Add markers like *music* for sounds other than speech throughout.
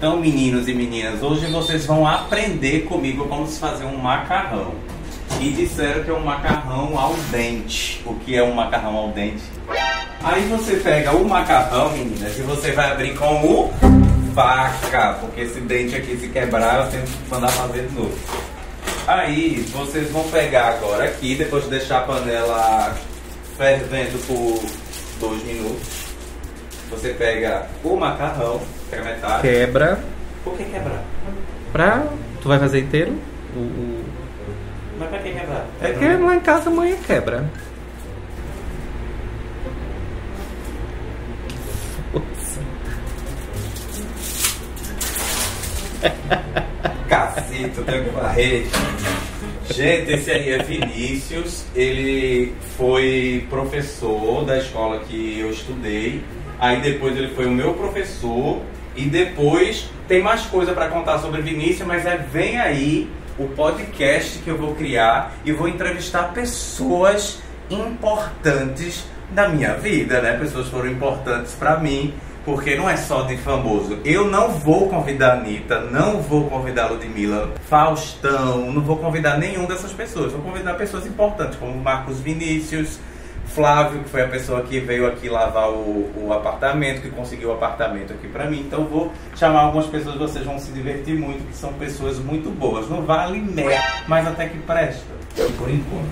Então, meninos e meninas, hoje vocês vão aprender comigo como se fazer um macarrão. E disseram que é um macarrão al dente. O que é um macarrão al dente? Aí você pega o macarrão, meninas, e você vai abrir com o faca, porque esse dente aqui se quebrar, eu tenho que mandar fazer de novo. Aí vocês vão pegar agora aqui, depois de deixar a panela fervendo por dois minutos. Você pega o macarrão, pega metade. Quebra. Por que quebrar? Pra. Tu vai fazer inteiro? O, o- Mas pra que quebrar? É que lá em casa a mãe quebra. Cacete, eu tenho que varrer. Gente, esse aí é Vinícius. Ele foi professor da escola que eu estudei. Aí depois ele foi o meu professor. E depois tem mais coisa para contar sobre Vinícius, mas é vem aí o podcast que eu vou criar e vou entrevistar pessoas importantes da minha vida, né? Pessoas foram importantes para mim, porque não é só de famoso. Eu não vou convidar a Anitta, não vou convidar Ludmilla, Faustão, não vou convidar nenhum dessas pessoas. Vou convidar pessoas importantes, como Marcos Vinícius, Flávio, que foi a pessoa que veio aqui lavar o, o apartamento, que conseguiu o apartamento aqui pra mim. Então vou chamar algumas pessoas, vocês vão se divertir muito, que são pessoas muito boas. Não vale merda, mas até que presta. Por enquanto.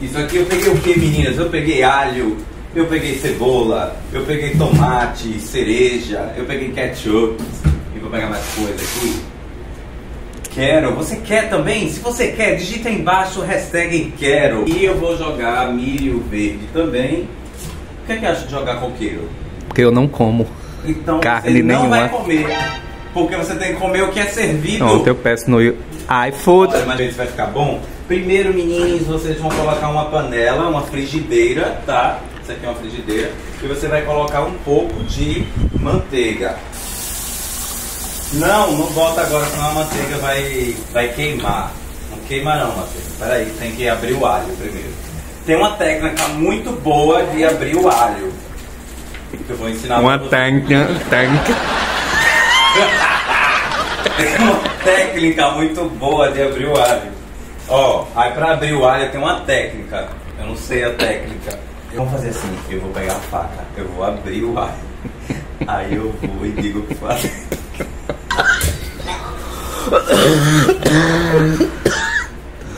Isso aqui eu peguei o que, meninas? Eu peguei alho, eu peguei cebola, eu peguei tomate, cereja, eu peguei ketchup. E vou pegar mais coisa aqui. Quero, você quer também? Se você quer, digita aí embaixo o hashtag quero. E eu vou jogar milho verde também. O que é que acha de jogar coqueiro? Porque eu não como. Então Carne você não nenhuma. vai comer. Porque você tem que comer o que é servido. Ontem eu peço no iFood. Mas isso vai ficar bom. Primeiro, meninos, vocês vão colocar uma panela, uma frigideira, tá? Isso aqui é uma frigideira. E você vai colocar um pouco de manteiga. Não, não bota agora, senão a manteiga vai, vai queimar. Não queima não, manteiga. Peraí, tem que abrir o alho primeiro. Tem uma técnica muito boa de abrir o alho. Que eu vou ensinar Uma tanca. tanca. Tem uma técnica muito boa de abrir o alho. Ó, aí pra abrir o alho tem uma técnica. Eu não sei a técnica. Vamos fazer assim, eu vou pegar a faca, eu vou abrir o alho. Aí eu vou e digo o que fazer.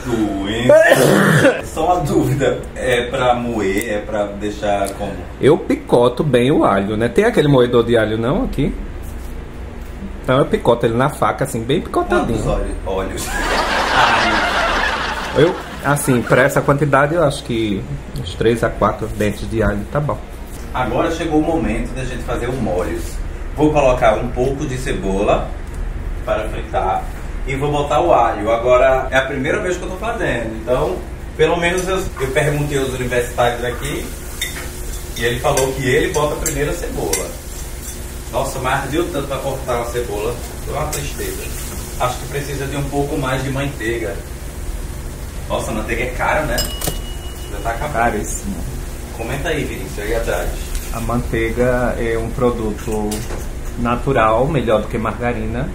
Doente. Só uma dúvida. É pra moer, é pra deixar como? Eu picoto bem o alho, né? Tem aquele moedor de alho não aqui? Então eu picoto ele na faca, assim, bem picotadinho. olhos? Olhos. Ai, Eu, assim, para essa quantidade, eu acho que uns 3 a 4 dentes de alho tá bom. Agora chegou o momento da gente fazer o molhos. Vou colocar um pouco de cebola para fritar e vou botar o alho. Agora é a primeira vez que eu estou fazendo, então pelo menos eu, eu perguntei aos universitários aqui e ele falou que ele bota primeiro a cebola. Nossa, mas deu tanto para cortar uma cebola, foi uma tristeza. Acho que precisa de um pouco mais de manteiga. Nossa, a manteiga é cara, né? Já tá acabando. Caríssimo. Comenta aí, Vinícius, aí atrás. A manteiga é um produto natural, melhor do que margarina,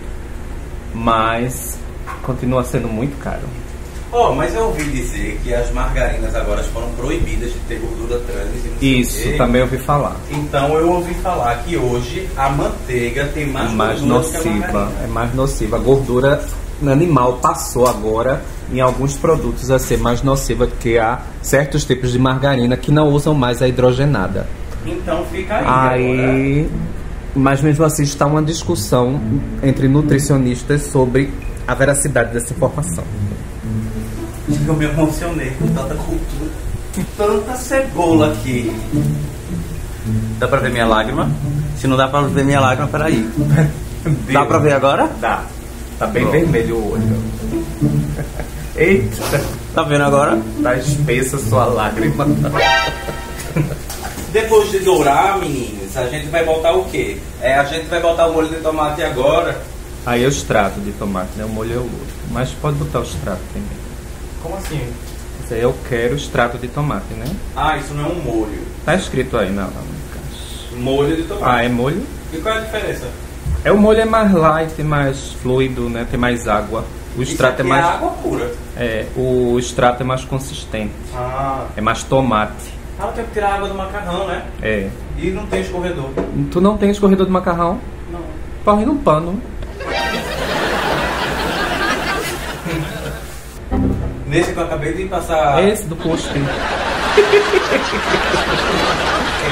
mas continua sendo muito caro. Oh, mas eu ouvi dizer que as margarinas agora foram proibidas de ter gordura trans e não sei o Isso, também ouvi falar. Então eu ouvi falar que hoje a manteiga tem mais, mais que a nociva, é mais nociva. A gordura animal passou agora em alguns produtos a ser mais nociva do que há certos tipos de margarina que não usam mais a hidrogenada. Então fica aí. agora. Mas mesmo assim está uma discussão entre nutricionistas sobre a veracidade dessa informação. Eu me emocionei com tanta cultura. Tanta cebola aqui. Dá pra ver minha lágrima? Se não dá pra ver minha lágrima, peraí. *laughs* Dá pra ver agora? Dá. Tá bem Pronto. vermelho o olho. Eita, Tá vendo agora? tá espessa sua lágrima. *laughs* Depois de dourar, meninos, a gente vai botar o quê? É, a gente vai botar o molho de tomate agora. Aí é o extrato de tomate, né? O molho é o outro. Mas pode botar o extrato também. Como assim? Isso aí eu quero extrato de tomate, né? Ah, isso não é um molho. Tá escrito aí na, na caixa. Molho de tomate. Ah, é molho? E qual é a diferença? É o molho é mais light, mais fluido, né? Tem mais água. O extrato é mais. É água pura. É, o extrato é mais consistente. Ah, É mais tomate. Ah, eu tenho que tirar a água do macarrão, né? É. E não tem escorredor. Tu não tem escorredor de macarrão? Não. Corre no pano. Nesse que eu acabei de passar. É esse do posto.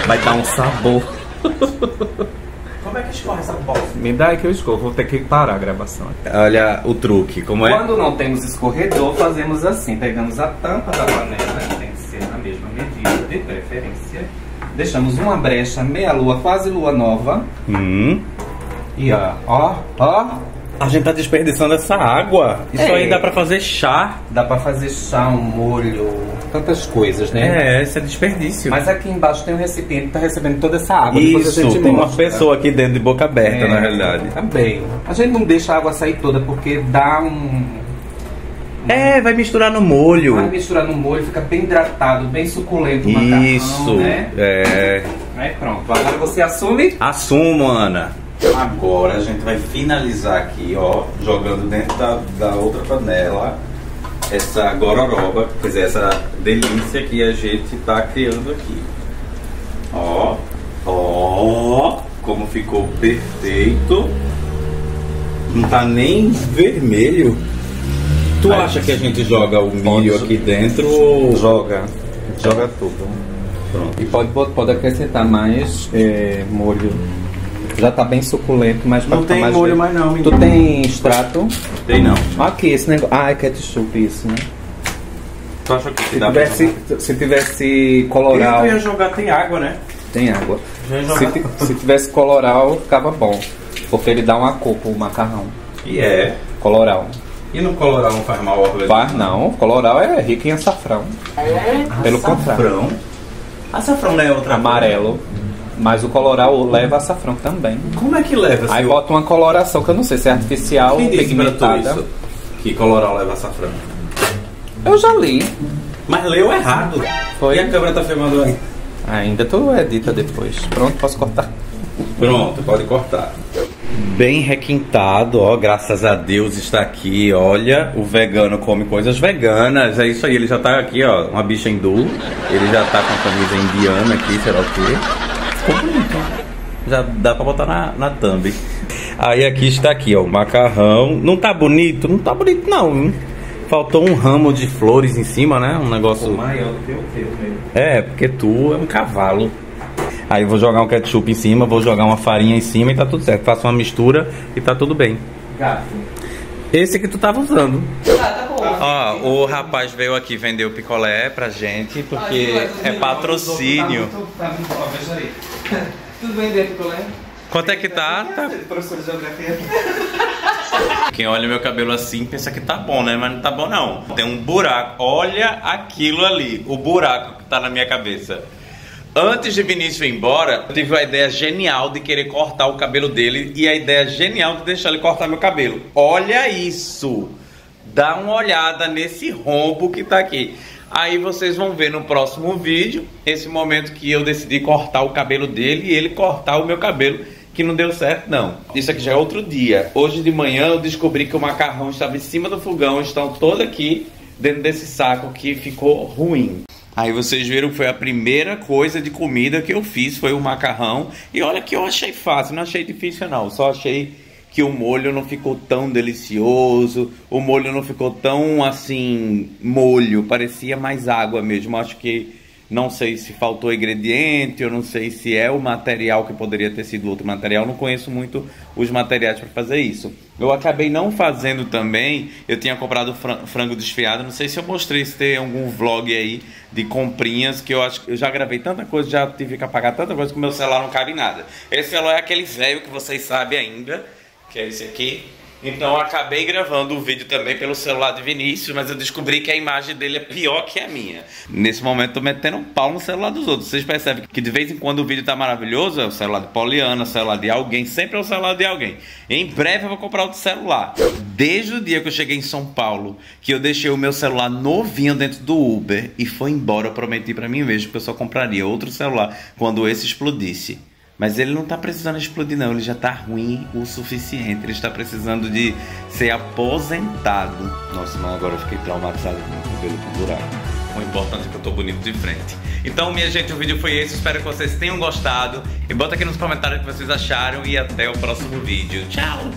Vai dar um sabor. Como é que escorre essa bosta? Me dá aí que eu escorro. Vou ter que parar a gravação. Olha o truque, como é? Quando não temos escorredor, fazemos assim: pegamos a tampa da panela, tem que ser na mesma medida, de preferência. Deixamos uma brecha, meia lua, quase lua nova. Hum. E ó, ó, ó. A gente tá desperdiçando essa água. Isso É. aí dá pra fazer chá. Dá pra fazer chá, um molho, tantas coisas, né? É, isso é desperdício. Mas aqui embaixo tem um recipiente que tá recebendo toda essa água. Depois a Isso, gente tem uma mostra. pessoa aqui dentro de boca aberta, É, na realidade. Também. A gente não deixa a água sair toda porque dá um. É, vai misturar no molho. Vai misturar no molho, fica bem hidratado, bem suculento o macarrão, Isso. né? É. Aí pronto. Agora você assume. Assumo, Ana. Agora a gente vai finalizar aqui, ó, jogando dentro da, da outra panela essa gororoba, quer dizer, essa delícia que a gente tá criando aqui. Ó, ó, como ficou perfeito. Não tá nem vermelho. Tu Aí, acha que a gente joga o milho aqui dentro ou Joga. Joga tudo. Pronto. E pode, pode, acrescentar mais é, molho. Já tá bem suculento, mas Não tem mais molho mais não, Tu menino. tem extrato? Tem não. Aqui, esse negócio. Ah, é ketchup isso, né? Tu acha que Se tivesse, se tivesse coloral. Eu ia jogar tem água, né? Tem água. Se, se tivesse coloral, ficava bom. Porque ele dá uma cor pro macarrão. E é. Coloral. E no Colorado não faz mal ao organismo? Faz não, coloral é rico em açafrão. Pelo contrário. Açafrão. Açafrão não é outra Amarelo. Mas o coloral leva açafrão também. Como é que leva? Aí senhor? bota uma coloração que eu não sei se é artificial ou Quem disse pra tu pigmentada. isso? Que Colorado leva açafrão. Eu já li. Mas leu errado. Foi? E a câmera tá filmando aí? Ainda tu edita depois. Pronto, posso cortar. Pronto, pode cortar. Bem requintado, ó, graças a Deus está aqui. Olha, o vegano come coisas veganas. É isso aí, ele já tá aqui, ó, uma bicha hindu. Ele já tá com a camisa indiana aqui, sei lá o quê. Ficou bonito. Já dá pra botar na, na thumb. Aí aqui está aqui, ó, o macarrão. Não tá bonito? Não tá bonito não. hein? Faltou um ramo de flores em cima, né? Um negócio. maior do que o teu mesmo. É, porque tu é um cavalo. Aí eu vou jogar um ketchup em cima, vou jogar uma farinha em cima e tá tudo certo. Faço uma mistura e tá tudo bem. Gato. Esse que tu tava usando. Tá, tá bom. Ó, o rapaz veio aqui vender o picolé pra gente porque é patrocínio. Tá veja aí. Tudo bem dentro, Colé? Quanto é que tá? Tá. Professor de geografia. Quem olha meu cabelo assim pensa que tá bom, né? Mas não tá bom não. Tem um buraco. Olha aquilo ali, o buraco que tá na minha cabeça. Antes de Vinícius ir embora, eu tive a ideia genial de querer cortar o cabelo dele e a ideia genial de deixar ele cortar meu cabelo. Olha isso! Dá uma olhada nesse rombo que tá aqui. Aí vocês vão ver no próximo vídeo esse momento que eu decidi cortar o cabelo dele e ele cortar o meu cabelo, que não deu certo não. Isso aqui já é outro dia. Hoje de manhã eu descobri que o macarrão estava em cima do fogão, estão todos aqui dentro desse saco que ficou ruim. Aí vocês viram foi a primeira coisa de comida que eu fiz, foi o macarrão. E olha que eu achei fácil, não achei difícil não. Só achei que o molho não ficou tão delicioso, o molho não ficou tão assim molho, parecia mais água mesmo. Acho que não sei se faltou ingrediente, eu não sei se é o material que poderia ter sido outro material, não conheço muito os materiais para fazer isso. Eu acabei não fazendo também, eu tinha comprado fran- frango desfiado, não sei se eu mostrei se tem algum vlog aí de comprinhas que eu acho que eu já gravei tanta coisa, já tive que apagar tanta coisa que meu celular não cabe nada. Esse celular é aquele velho que vocês sabem ainda, que é esse aqui. Então acabei gravando o vídeo também pelo celular de Vinícius, mas eu descobri que a imagem dele é pior que a minha. Nesse momento tô metendo um pau no celular dos outros. Vocês percebem que de vez em quando o vídeo tá maravilhoso, é o celular de Poliana, o celular de alguém, sempre é o celular de alguém. Em breve eu vou comprar outro celular. Desde o dia que eu cheguei em São Paulo, que eu deixei o meu celular novinho dentro do Uber e foi embora, eu prometi pra mim mesmo que eu só compraria outro celular quando esse explodisse. Mas ele não tá precisando explodir, não. Ele já tá ruim o suficiente. Ele está precisando de ser aposentado. Nossa, mas agora eu fiquei traumatizado com o cabelo buraco. O importante é que eu tô bonito de frente. Então, minha gente, o vídeo foi esse. Espero que vocês tenham gostado. E bota aqui nos comentários o que vocês acharam. E até o próximo vídeo. Tchau!